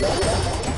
you よっしゃ